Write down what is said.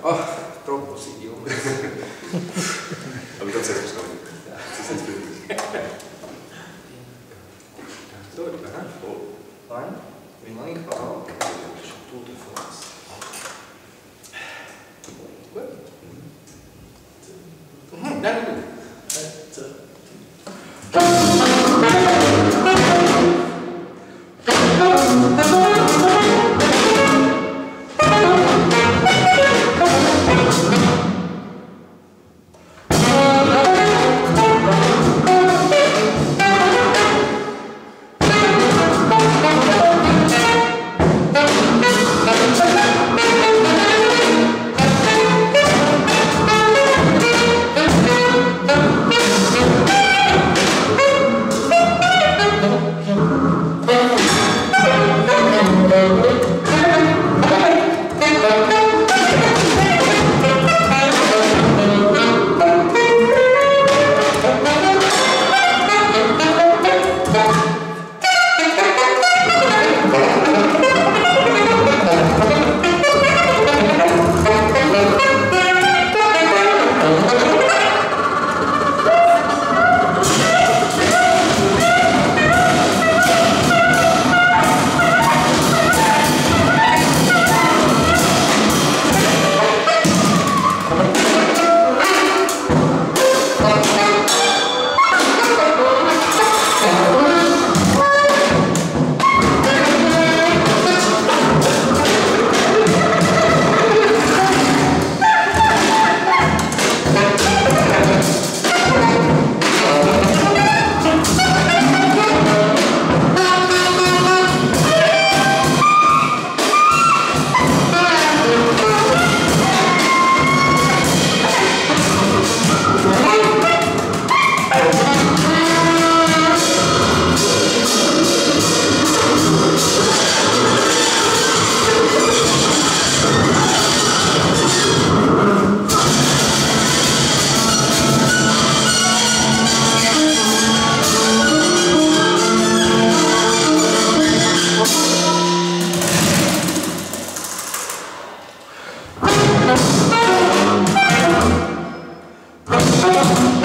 Oh, troppo sì, io. Abitazione, scusami. Si sente più. Dove va? Vai? Rimani qua. C'è tutto forse. Mm, dai, dai. Sì.